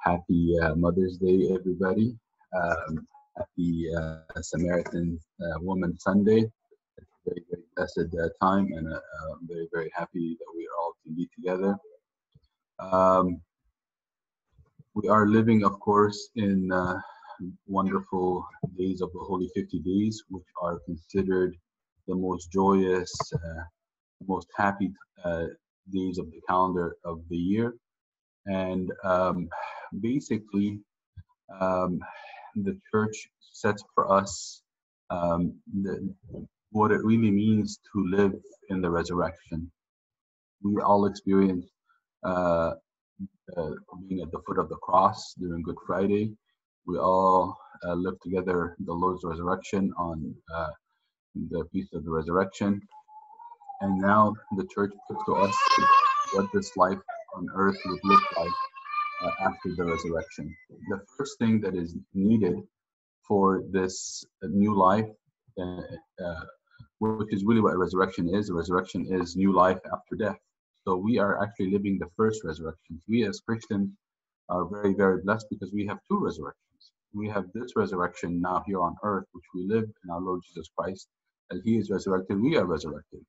happy uh, Mother's Day, everybody. Um, happy uh, Samaritan uh, Woman Sunday. It's a very, very blessed uh, time, and uh, I'm very, very happy that we are all to be together. Um, we are living, of course, in uh, wonderful days of the Holy 50 Days, which are considered the most joyous, most happy days of the calendar of the year. And um, basically, um, the church sets for us um, the, what it really means to live in the resurrection. We all experience uh, uh, being at the foot of the cross during Good Friday. We all uh, live together the Lord's resurrection on uh, the Feast of the Resurrection. And now the church puts to us what this life on earth would look like uh, after the resurrection. The first thing that is needed for this new life, uh, uh, which is really what a resurrection is, a resurrection is new life after death. So we are actually living the first resurrection. We as Christians are very, very blessed because we have two resurrections. We have this resurrection now here on earth, which we live in our Lord Jesus Christ. As he is resurrected, we are resurrected.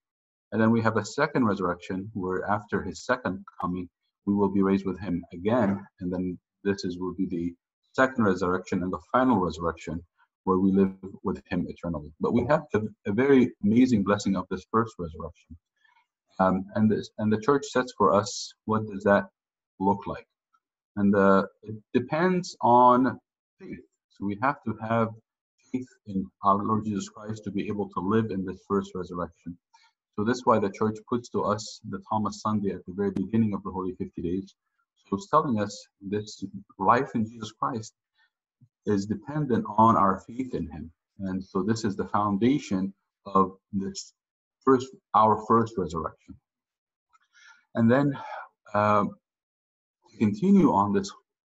And then we have a second resurrection where after his second coming, we will be raised with him again. And then this is will be the second resurrection and the final resurrection where we live with him eternally. But we have a, very amazing blessing of this first resurrection. Um, and this and the church sets for us what does that look like? And uh, it depends on faith. So we have to have faith in our Lord Jesus Christ to be able to live in this first resurrection. So that's why the church puts to us the Thomas Sunday at the very beginning of the Holy 50 Days. So it's telling us this life in Jesus Christ is dependent on our faith in Him. And so this is the foundation of this first, our first resurrection. And then uh, to continue on this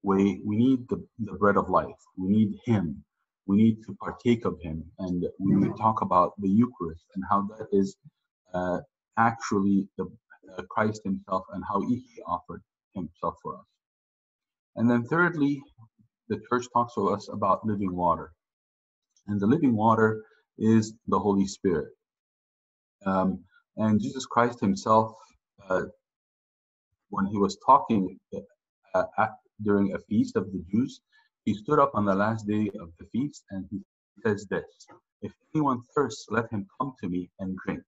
way, we need the, the bread of life. We need Him. We need to partake of Him. And we talk about the Eucharist and how that is actually the uh, Christ Himself and how He offered Himself for us. And then thirdly, the church talks to us about living water. And the living water is the Holy Spirit. Um, and Jesus Christ Himself, uh, when He was talking uh, at, during a feast of the Jews, He stood up on the last day of the feast and He says this If anyone thirsts, let him come to me and drink.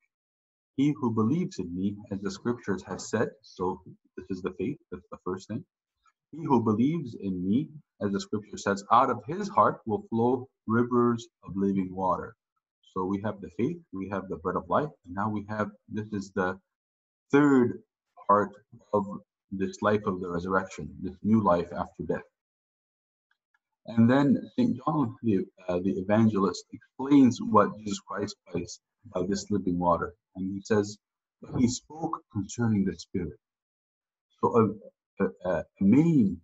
He who believes in me, as the scriptures have said, so this is the faith, that's the first thing. He who believes in me, as the scripture says, out of his heart will flow rivers of living water. So we have the faith, we have the bread of life, and now we have this is the third part of this life of the resurrection, this new life after death. And then St. John, the, uh, the evangelist, explains what Jesus Christ is by this living water. And he says, he spoke concerning the Spirit. So a, a, a main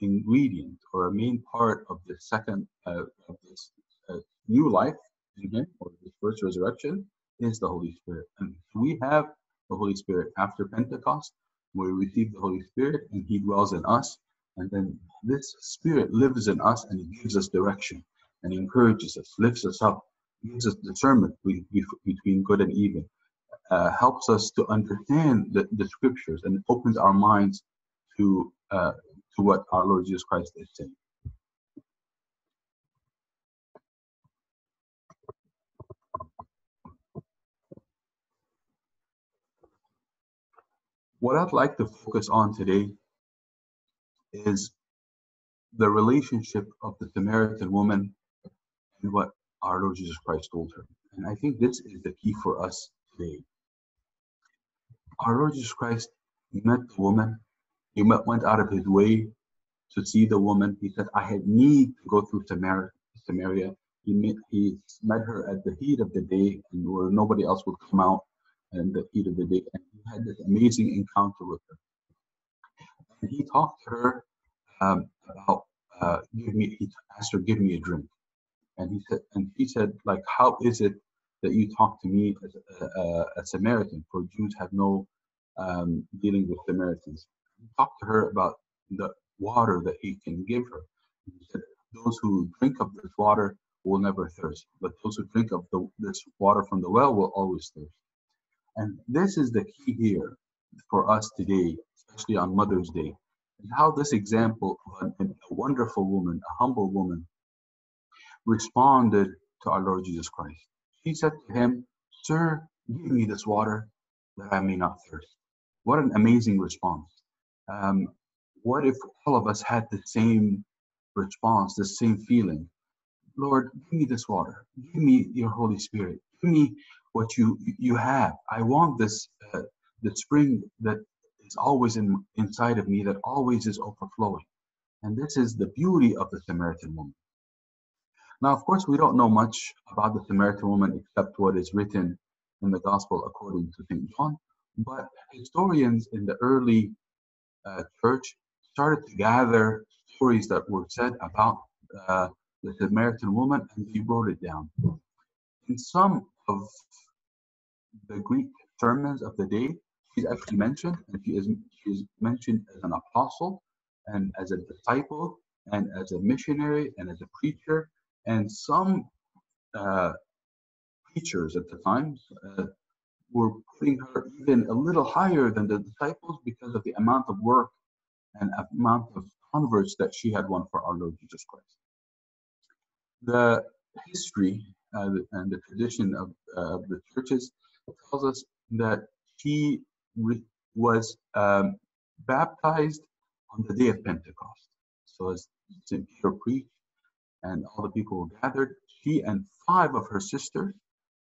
ingredient or a main part of the second uh, of this uh, new life in him or this first resurrection is the Holy Spirit. And we have the Holy Spirit after Pentecost, we receive the Holy Spirit and He dwells in us. And then this Spirit lives in us and He gives us direction and encourages us, lifts us up, gives us discernment between good and evil, uh, helps us to understand the, the scriptures and opens our minds to uh, to what our Lord Jesus Christ is saying. What I'd like to focus on today is the relationship of the Samaritan woman and what our Lord Jesus Christ told her. And I think this is the key for us today. Our Lord Jesus Christ met the woman. He went out of his way to see the woman. He said, I had need to go through Samaria. Samaria. He met, he met her at the heat of the day and where nobody else would come out in the heat of the day. And he had this amazing encounter with her. And he talked to her um, about, uh, give me, he asked her, give me a drink. And he said, and she said, like, how is it that you talk to me as a, a, a Samaritan? For Jews have no um, dealing with Samaritans. He talked to her about the water that he can give her. He said, Those who drink of this water will never thirst, but those who drink of the, this water from the well will always thirst. And this is the key here for us today, especially on Mother's Day, and how this example of a, a wonderful woman, a humble woman, responded to our Lord Jesus Christ. She said to him, Sir, give me this water that I may not thirst. What an amazing response. Um, what if all of us had the same response, the same feeling? Lord, give me this water. Give me your Holy Spirit. Give me what you you have. I want this uh, the spring that is always in, inside of me, that always is overflowing. And this is the beauty of the Samaritan woman. Now, of course, we don't know much about the Samaritan woman except what is written in the Gospel according to St. John. But historians in the early uh, church started to gather stories that were said about uh, the Samaritan woman and they wrote it down. In some of the Greek sermons of the day, she's actually mentioned, and she is she's mentioned as an apostle and as a disciple and as a missionary and as a preacher. And some uh, preachers at the time uh, were putting her even a little higher than the disciples because of the amount of work and amount of converts that she had won for our Lord Jesus Christ. The history uh, and the tradition of, uh, the churches tells us that she was um, baptized on the day of Pentecost. So as St. Peter preached and all the people were gathered, she and five of her sisters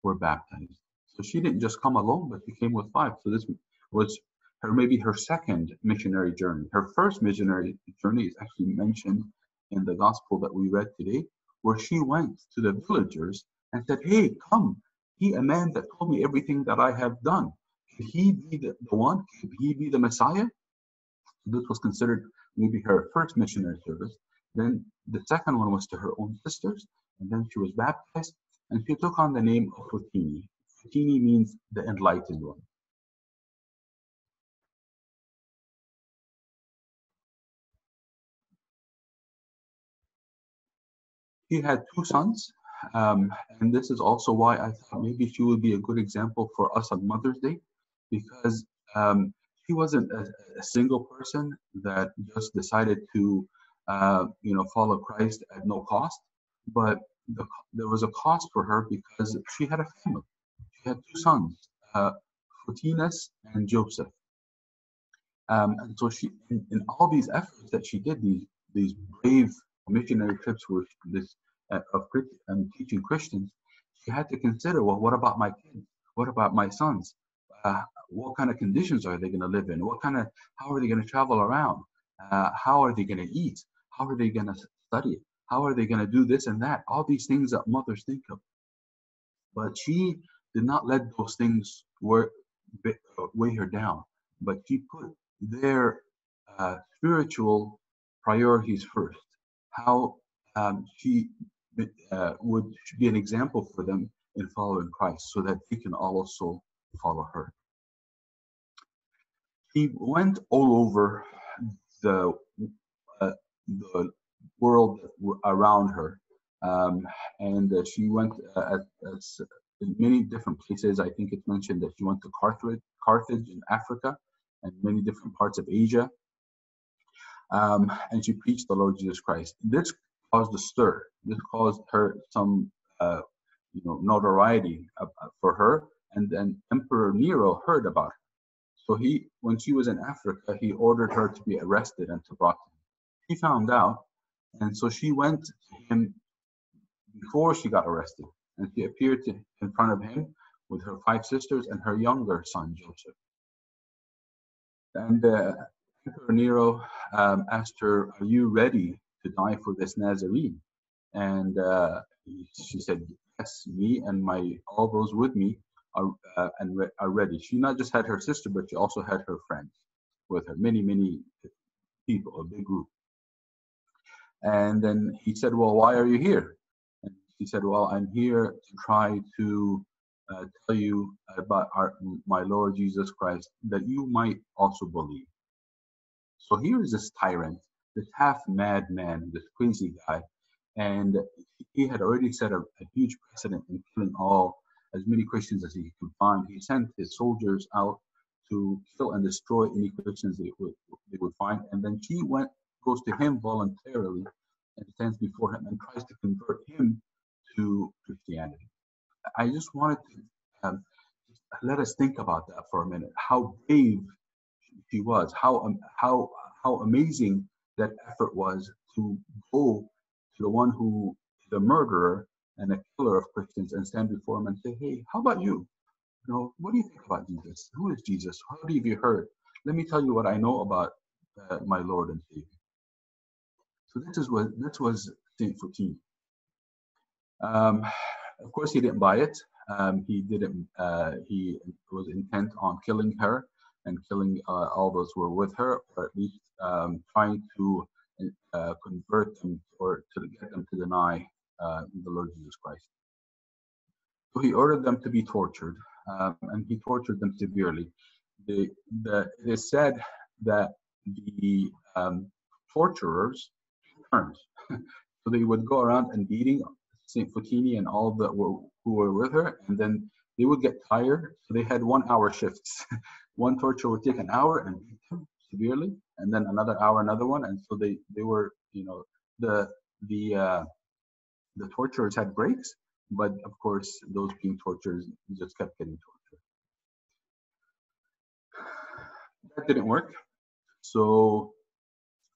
were baptized. So she didn't just come alone, but she came with five. So this was her maybe her second missionary journey. Her first missionary journey is actually mentioned in the gospel that we read today, where she went to the villagers and said, Hey, come, he a man that told me everything that I have done. Could he be the, one? Could he be the Messiah? This was considered maybe her first missionary service. Then the second one was to her own sisters, and then she was baptized, and she took on the name of Fotini. Fotini means the enlightened one. He had two sons, um, and this is also why I thought maybe she would be a good example for us on Mother's Day, because um, she wasn't a, a, single person that just decided to, uh, you know, follow Christ at no cost, but the, there was a cost for her because she had a family. She had two sons, uh, Photinus and Joseph. Um, and so she, in, in, all these efforts that she did, these these brave missionary trips were this uh, of and teaching Christians, she had to consider, well, what about my kids? What about my sons? Uh, what kind of conditions are they going to live in? What kind of, how are they going to travel around? Uh, how are they going to eat? How are they going to study? How are they going to do this and that? All these things that mothers think of. But she did not let those things work, weigh her down, but she put their uh, spiritual priorities first. How um, she uh, would be an example for them in following Christ so that they can also follow her. She went all over the, uh, the world around her. Um, and uh, she went uh, at, at, in many different places. I think it's mentioned that she went to Carthage, Carthage in Africa and many different parts of Asia. Um, and she preached the Lord Jesus Christ. This caused a stir. This caused her some, uh, you know, notoriety uh, for her. And then Emperor Nero heard about. So he, when she was in Africa, he ordered her to be arrested and to brought him. He found out, and so she went to him before she got arrested, and she appeared to, in front of him with her five sisters and her younger son Joseph. And uh, Emperor Nero um, asked her, "Are you ready to die for this Nazarene. And uh, she said, yes, me and my all those with me are uh, and re- are ready. She not just had her sister, but she also had her friends with her, many, many people, a big group. And then he said, well, why are you here? And she said, well, I'm here to try to uh, tell you about our, my Lord Jesus Christ that you might also believe. So here is this tyrant this half mad man, this crazy guy, and he had already set a, a huge precedent in killing all as many Christians as he could find. He sent his soldiers out to kill and destroy any Christians they would, they would find. And then she went, goes to him voluntarily and stands before him and tries to convert him to Christianity. I just wanted to um, let us think about that for a minute. How brave she was, how um, how how amazing that effort was to go to the one who the murderer and a killer of Christians and stand before him and say, "Hey, how about you? You know, what do you think about Jesus? Who is Jesus? How have you heard? Let me tell you what I know about uh, my Lord and Savior." So this is what this was Saint Fotini. Um, of course, he didn't buy it. Um, he didn't. Uh, he was intent on killing her and killing uh, all those who were with her, or at least um, trying to uh, convert them or to get them to deny uh, the Lord Jesus Christ. So he ordered them to be tortured, um, and he tortured them severely. The, the, it is said that the um, torturers turned. so they would go around and beating Saint Fotini and all the who were with her, and then they would get tired. So they had one-hour shifts. one torture would take an hour and beat them severely, and then another hour, another one, and so they they were you know the the uh, the torturers had breaks, but of course those being tortured just kept getting tortured. That didn't work. So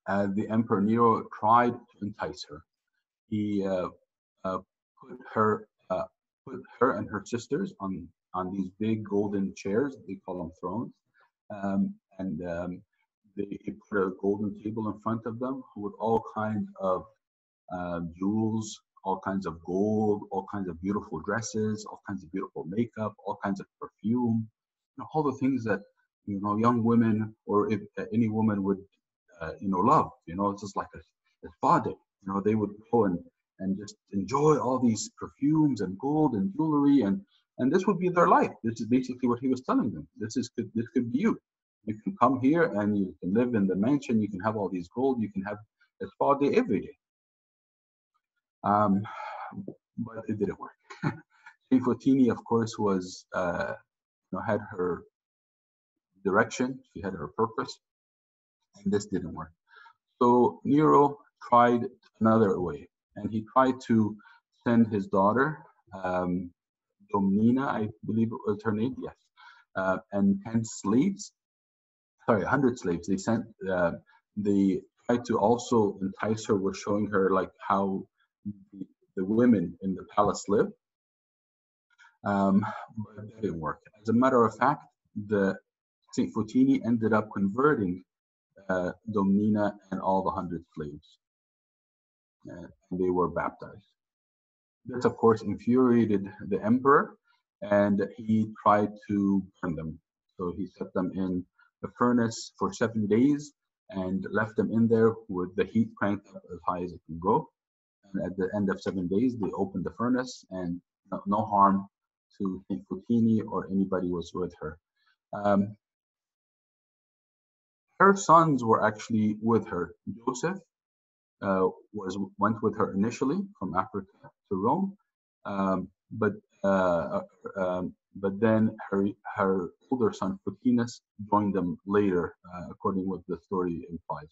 uh, the Emperor Nero tried to entice her. He uh, uh, put her uh, put her and her sisters on on these big golden chairs. They call them thrones, um, and um, they put a golden table in front of them with all kinds of uh, jewels, all kinds of gold, all kinds of beautiful dresses, all kinds of beautiful makeup, all kinds of perfume, you know, all the things that you know young women or if uh, any woman would uh, you know love. You know, it's just like a, a day. You know, they would go and and just enjoy all these perfumes and gold and jewelry and and this would be their life. This is basically what he was telling them. This is could this could be you. You can come here and you can live in the mansion. You can have all these gold. You can have a spa day every day. Um, but it didn't work. Fotini, of course, was uh, you know had her direction. She had her purpose, and this didn't work. So Nero tried another way, and he tried to send his daughter, um, Domnina, I believe it was her name, yes, uh, and 10 slaves, sorry, 100 slaves. They sent, uh, they tried to also entice her with showing her like how the, women in the palace live. Um, but that didn't work. As a matter of fact, the Saint Fotini ended up converting uh, Domnina and all the hundred slaves. Uh, and they were baptized. This, of course, infuriated the emperor, and he tried to burn them. So he set them in the furnace for seven days and left them in there with the heat cranked up as high as it can go at the end of seven days, they opened the furnace and no, no harm to Fotini or anybody was with her. Um, her sons were actually with her. Joseph uh, was went with her initially from Africa to Rome, um, but uh, uh um, but then her her older son Photinus joined them later, uh, according what the story implies.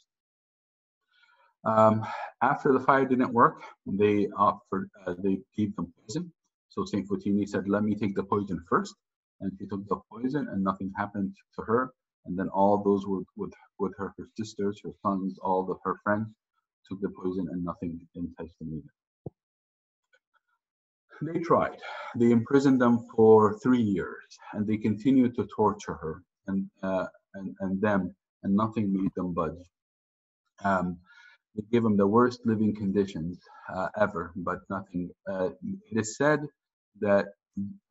Um, after the fire didn't work, they offered, uh, they gave them poison. So Saint Fotini said, "Let me take the poison first," and she took the poison, and nothing happened to her. And then all those with with, with her, her sisters, her sons, all of her friends took the poison, and nothing enticed them either. They tried. They imprisoned them for three years, and they continued to torture her and uh, and and them, and nothing made them budge. Um, they gave them the worst living conditions uh, ever, but nothing. Uh, it is said that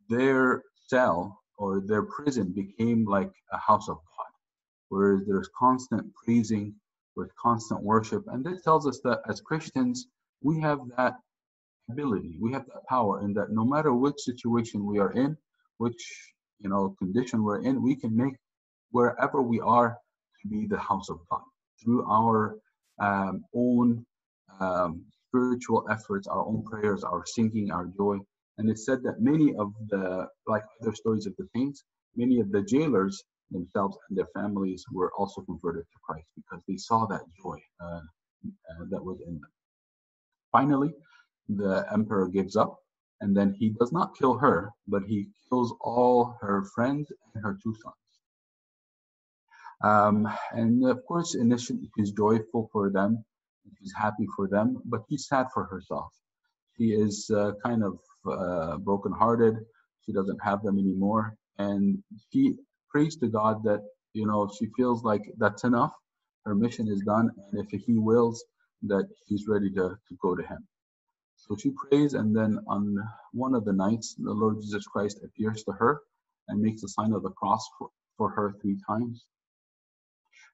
their cell or their prison became like a house of God, where there's constant praising, with constant worship. And this tells us that as Christians, we have that ability, we have that power, and that no matter which situation we are in, which you know condition we're in, we can make wherever we are to be the house of God through our um, own um, spiritual efforts, our own prayers, our singing, our joy. And it said that many of the, like other stories of the saints, many of the jailers themselves and their families were also converted to Christ because they saw that joy uh, uh, that was in them. Finally, the emperor gives up and then he does not kill her, but he kills all her friends and her two sons. Um, and of course, initially he's joyful for them, he's happy for them, but he's sad for herself. She is uh, kind of uh, brokenhearted. She doesn't have them anymore, and she prays to God that you know she feels like that's enough. Her mission is done, and if He wills, that she's ready to, to go to Him. So she prays, and then on one of the nights, the Lord Jesus Christ appears to her and makes the sign of the cross for, for her three times.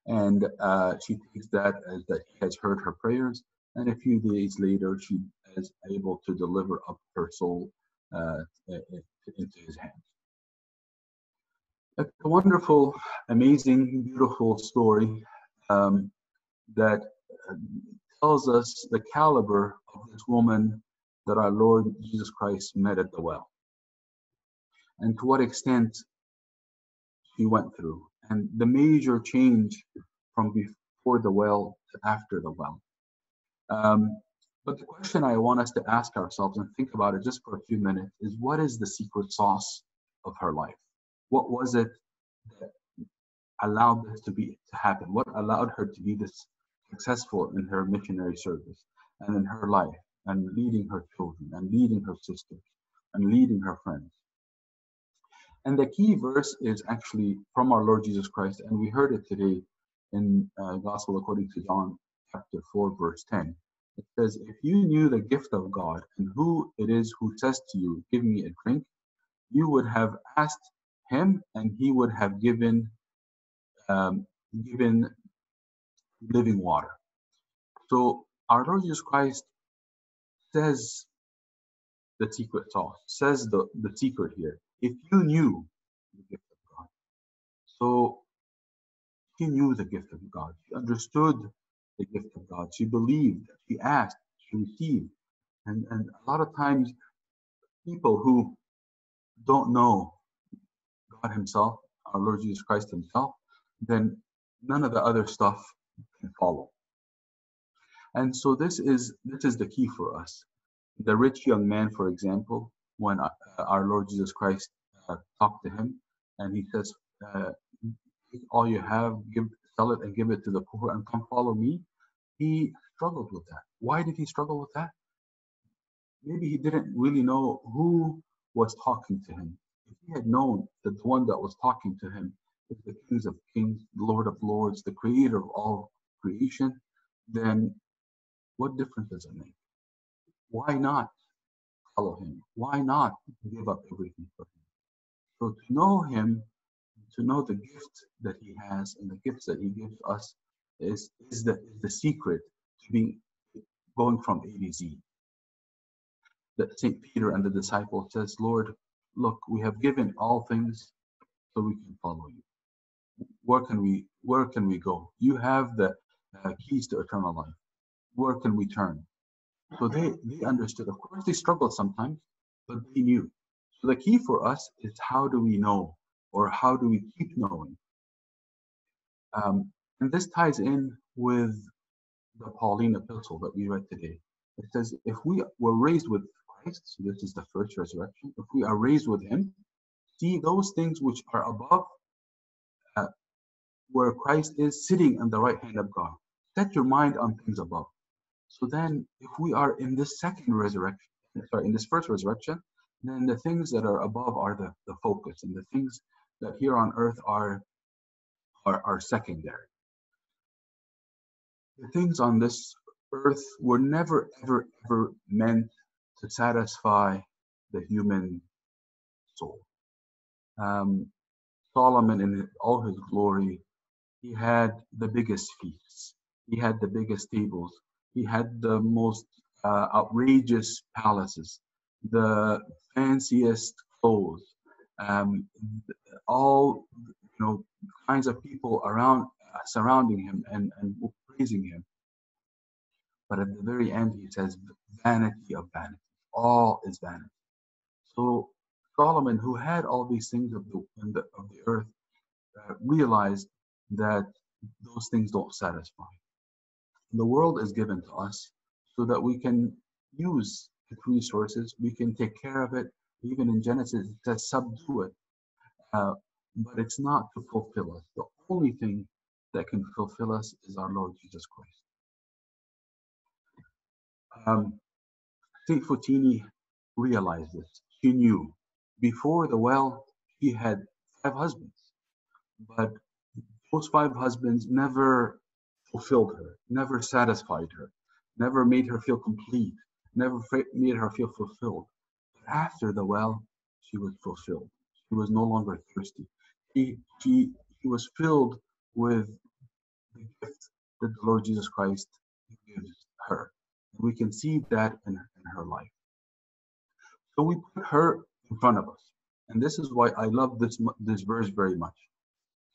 And uh, she takes that as that he has heard her prayers. And a few days later, she is able to deliver up her soul uh, into his hands. A wonderful, amazing, beautiful story um, that uh, tells us the caliber of this woman that our Lord Jesus Christ met at the well, and to what extent she went through, and the major change from before the well to after the well. Um, but the question I want us to ask ourselves and think about it just for a few minutes is what is the secret sauce of her life? What was it that allowed this to be to happen? What allowed her to be this successful in her missionary service and in her life and leading her children and leading her sisters and leading her friends. And the key verse is actually from our Lord Jesus Christ, and we heard it today in uh, Gospel according to John chapter 4, verse 10. It says, If you knew the gift of God and who it is who says to you, Give me a drink, you would have asked him and he would have given um, given living water. So our Lord Jesus Christ says the secret sauce, says the, the secret here. If you knew the gift of God, so she knew the gift of God, she understood the gift of God, she believed, she asked, she received. And, and a lot of times, people who don't know God Himself, our Lord Jesus Christ Himself, then none of the other stuff can follow. And so this is this is the key for us. The rich young man, for example, when uh, our Lord Jesus Christ uh, talked to him, and he says, uh, "All you have, give, sell it, and give it to the poor, and come follow me." He struggled with that. Why did he struggle with that? Maybe he didn't really know who was talking to him. If he had known that the one that was talking to him is the King of Kings, Lord of Lords, the Creator of all creation, then what difference does it make? Why not follow him? Why not give up everything for him? So to know him, to know the gift that he has and the gifts that he gives us is, is the, is the secret to being going from A to Z. That St. Peter and the disciples says, Lord, look, we have given all things so we can follow you. Where can we where can we go? You have the uh, keys to eternal life where can we turn? So they, they understood. Of course, they struggled sometimes, but they knew. So the key for us is how do we know or how do we keep knowing? Um, and this ties in with the Pauline epistle that we read today. It says, if we were raised with Christ, so this is the first resurrection, if we are raised with him, see those things which are above uh, where Christ is sitting on the right hand of God. Set your mind on things above. So then, if we are in this second resurrection, sorry, in this first resurrection, then the things that are above are the, the focus, and the things that here on earth are, are, are secondary. The things on this earth were never, ever, ever meant to satisfy the human soul. Um, Solomon, in all his glory, he had the biggest feasts, he had the biggest tables, he had the most uh, outrageous palaces, the fanciest clothes, um, all you know kinds of people around uh, surrounding him and, and praising him. But at the very end, he says, vanity of vanity. All is vanity. So Solomon, who had all these things of the, the of the earth, uh, realized that those things don't satisfy. The world is given to us so that we can use its resources, we can take care of it. Even in Genesis, it says subdue it. Uh, but it's not to fulfill us. The only thing that can fulfill us is our Lord Jesus Christ. Um, Saint Fotini realized this. She knew before the well, she had five husbands, but those five husbands never fulfilled her, never satisfied her, never made her feel complete, never made her feel fulfilled. But after the well, she was fulfilled. She was no longer thirsty. She, she, she was filled with the gift that the Lord Jesus Christ gives her. And we can see that in, in her life. So we put her in front of us. And this is why I love this, this verse very much.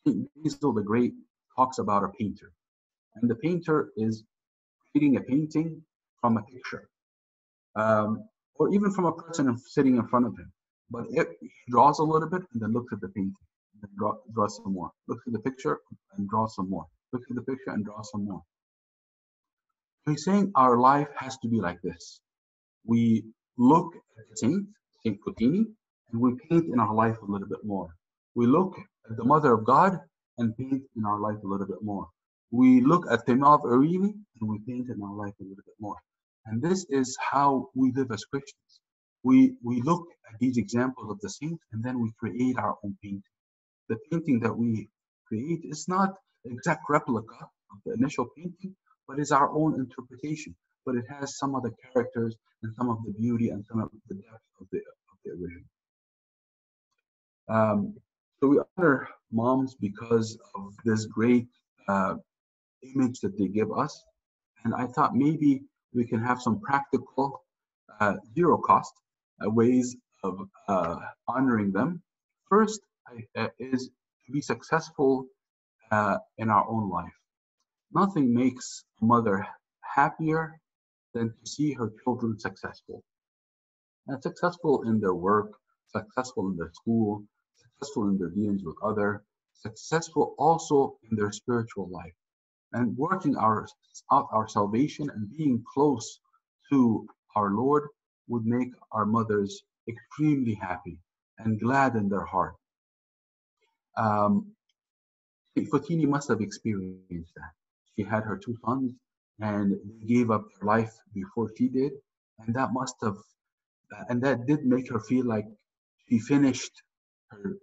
Basil the Great talks about a painter. And the painter is creating a painting from a picture, um, or even from a person sitting in front of him. But it, he draws a little bit and then looks at the painting, and draw, draws some more. Looks at the picture and draws some more. Looks at the picture and draws some more. he's saying our life has to be like this. We look at the saint, Saint Fotini, and we paint in our life a little bit more. We look at the Mother of God and paint in our life a little bit more we look at the of Arini and we paint in our life a little bit more. And this is how we live as Christians. We, we look at these examples of the saints and then we create our own painting. The painting that we create is not exact replica of the initial painting, but is our own interpretation. But it has some of the characters and some of the beauty and some of the depth of the, of the original. Um, so we honor moms because of this great uh, image that they give us. And I thought maybe we can have some practical, uh, zero cost uh, ways of uh, honoring them. First uh, is to be successful uh, in our own life. Nothing makes a mother happier than to see her children successful. And successful in their work, successful in their school, successful in their dealings with other, successful also in their spiritual life and working our, out our salvation and being close to our Lord would make our mothers extremely happy and glad in their heart. Um, Fotini must have experienced that. She had her two sons and they gave up their life before she did. And that must have, and that did make her feel like she finished her,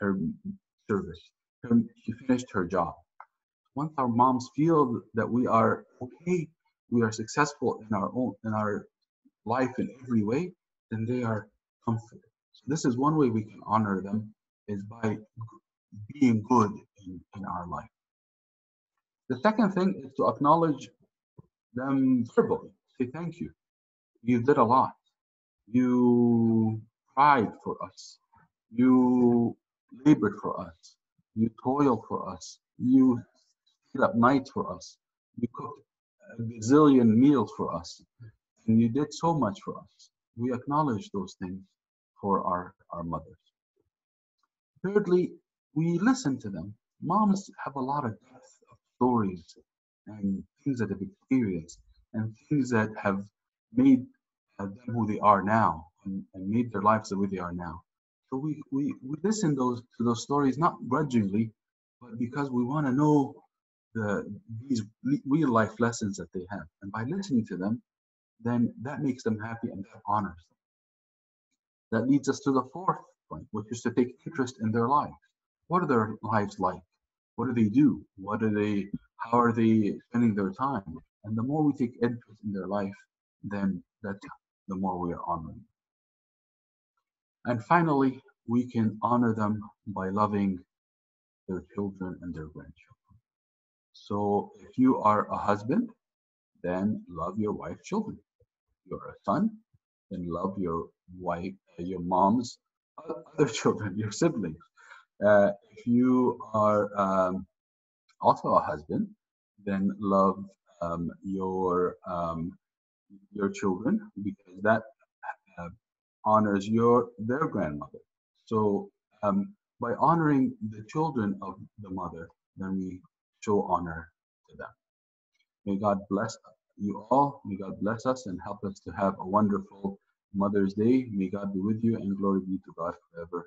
her service. Her, she finished her job once our moms feel that we are okay, we are successful in our own in our life in every way, then they are comforted. So this is one way we can honor them is by being good in, in our life. The second thing is to acknowledge them verbally. Say thank you. You did a lot. You cried for us. You labored for us. You toiled for us. You up nights for us. You cooked a gazillion meals for us. And you did so much for us. We acknowledge those things for our, our mothers. Thirdly, we listen to them. Moms have a lot of depth of stories and things that have experienced and things that have made uh, them who they are now and, and made their lives the way they are now. So we, we, we listen those to those stories not grudgingly, but because we want to know the, these real life lessons that they have. And by listening to them, then that makes them happy and that honors them. That leads us to the fourth point, which is to take interest in their lives. What are their lives like? What do they do? What are they? How are they spending their time? And the more we take interest in their life, then that the more we are honoring. And finally, we can honor them by loving their children and their grandchildren. So if you are a husband, then love your wife's children. If you're a son, then love your wife, uh, your mom's other children, your siblings. Uh, if you are um, also a husband, then love um, your um, your children because that uh, honors your their grandmother. So um, by honoring the children of the mother, then we show honor to them. May God bless you all. May God bless us and help us to have a wonderful Mother's Day. May God be with you and glory be to God forever.